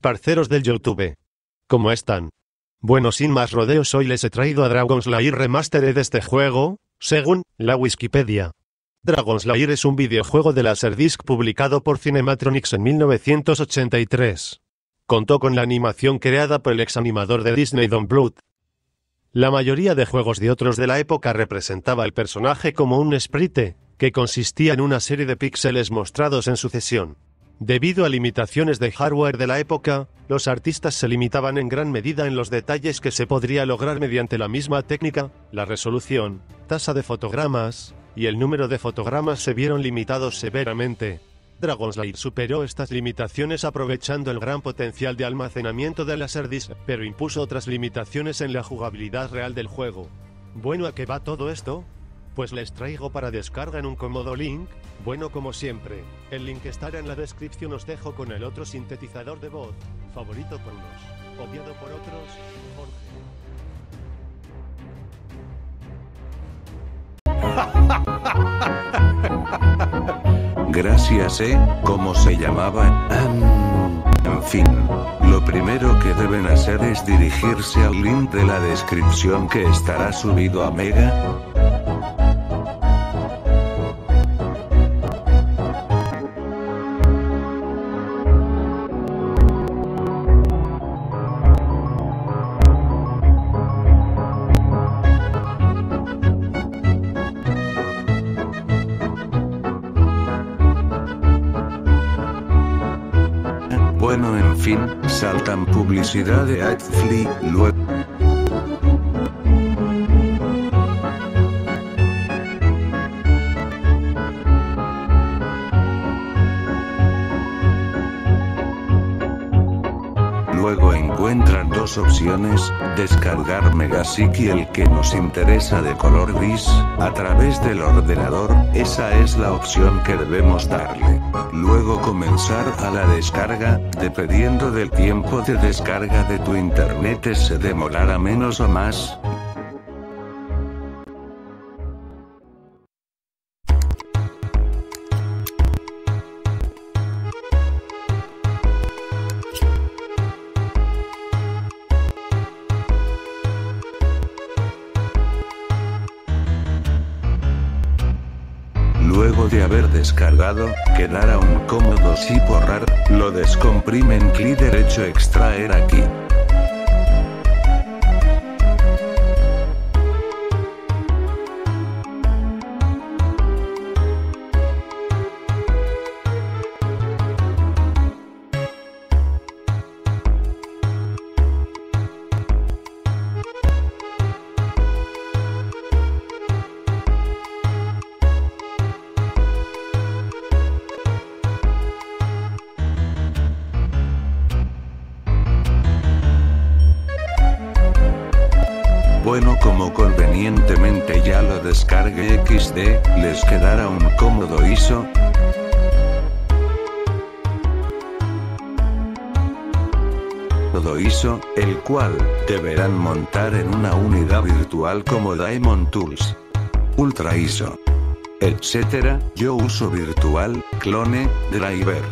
parceros del YouTube. ¿Cómo están? Bueno, sin más rodeos, hoy les he traído a Dragon Slayer Remastered de este juego, según la Wikipedia. Dragon Slayer es un videojuego de Laserdisc publicado por Cinematronics en 1983. Contó con la animación creada por el ex animador de Disney Don Bluth. La mayoría de juegos de otros de la época representaba al personaje como un sprite, que consistía en una serie de píxeles mostrados en sucesión. Debido a limitaciones de hardware de la época, los artistas se limitaban en gran medida en los detalles que se podría lograr mediante la misma técnica, la resolución, tasa de fotogramas, y el número de fotogramas se vieron limitados severamente. Dragon Slayer superó estas limitaciones aprovechando el gran potencial de almacenamiento de Laserdisc, pero impuso otras limitaciones en la jugabilidad real del juego. Bueno, ¿a qué va todo esto? Pues les traigo para descarga en un cómodo link, bueno como siempre, el link estará en la descripción os dejo con el otro sintetizador de voz, favorito por unos, odiado por otros, Jorge. Gracias, ¿eh? ¿Cómo se llamaba? Am, en fin, lo primero que deben hacer es dirigirse al link de la descripción que estará subido a Mega. Fin, saltan publicidad de AdFlea, luego... Luego encuentran dos opciones, descargar Megasick y el que nos interesa de color gris, a través del ordenador, esa es la opción que debemos darle. Luego comenzar a la descarga, dependiendo del tiempo de descarga de tu internet se demorará menos o más, Luego de haber descargado, quedará un cómodo zip borrar, lo descomprimen clic derecho extraer aquí. Como convenientemente ya lo descargué XD, les quedará un cómodo ISO. Todo ISO, el cual, deberán montar en una unidad virtual como Diamond Tools. Ultra ISO. Etcétera, yo uso virtual, clone, driver.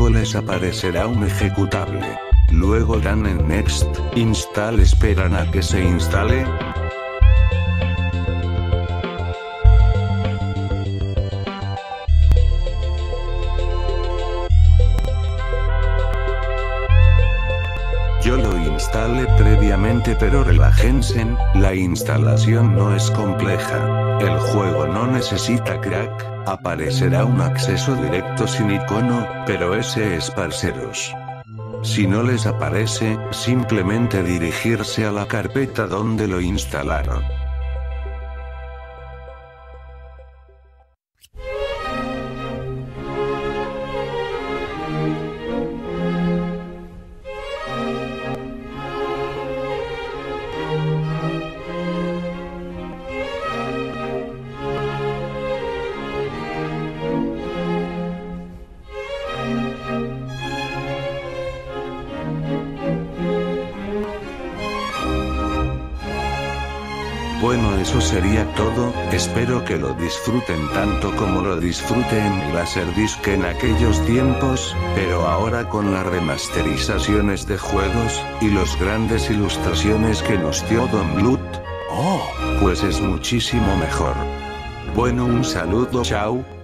Luego les aparecerá un ejecutable. luego dan en Next, Install esperan a que se instale, Yo lo instalé previamente pero relájense, la instalación no es compleja. El juego no necesita crack, aparecerá un acceso directo sin icono, pero ese es parceros. Si no les aparece, simplemente dirigirse a la carpeta donde lo instalaron. Bueno eso sería todo, espero que lo disfruten tanto como lo disfruté en mi Laserdisc en aquellos tiempos, pero ahora con las remasterizaciones de juegos, y los grandes ilustraciones que nos dio Don Blut, oh, pues es muchísimo mejor. Bueno un saludo chao.